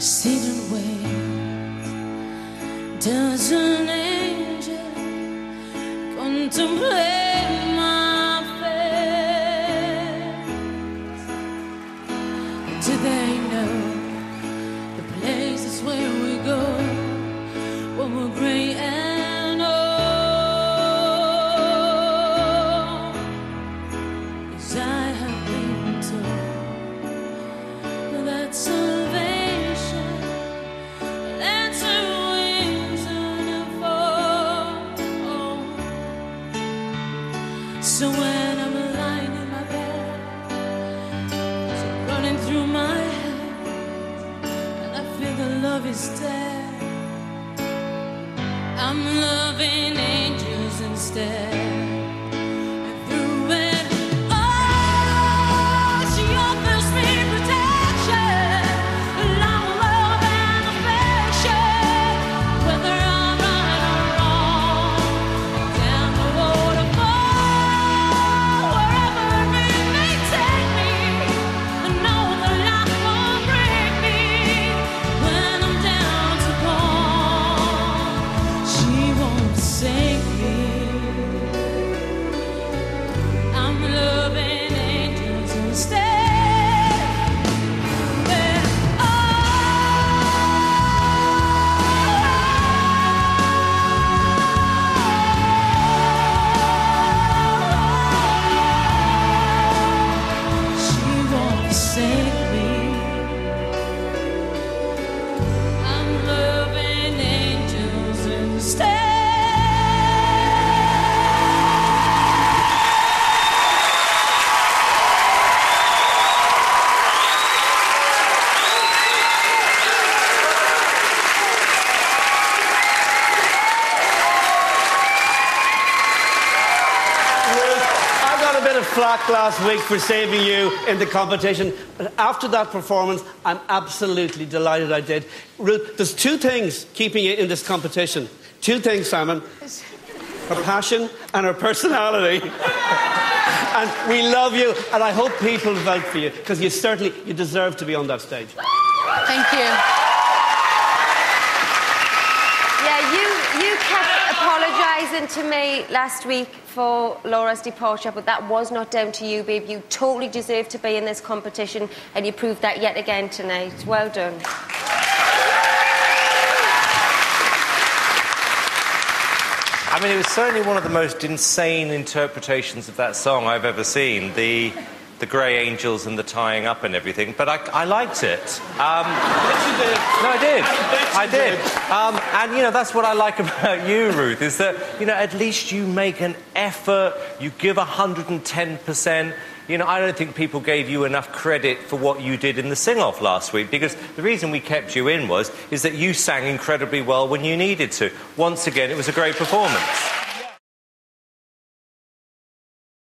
sit and wait. Does an angel contemplate my fate? Do they know the places where we go when we're gray and old? Cause I have So when I'm lying in my bed, it's running through my head, and I feel the love is dead. I'm loving angels instead. Of flack last week for saving you in the competition, but after that performance, I'm absolutely delighted I did. Ruth, there's two things keeping you in this competition. Two things, Simon. Her passion and her personality. and we love you, and I hope people vote for you because you certainly you deserve to be on that stage. Thank you. Yeah, you, you kept apologising to me last week for Laura's departure, but that was not down to you, babe. You totally deserve to be in this competition, and you proved that yet again tonight. Well done. I mean, it was certainly one of the most insane interpretations of that song I've ever seen. The, the grey angels and the tying up and everything. But I, I liked it. Um, no, I did. I did. Um, and, you know, that's what I like about you, Ruth, is that, you know, at least you make an effort, you give 110%. You know, I don't think people gave you enough credit for what you did in the sing-off last week because the reason we kept you in was is that you sang incredibly well when you needed to. Once again, it was a great performance.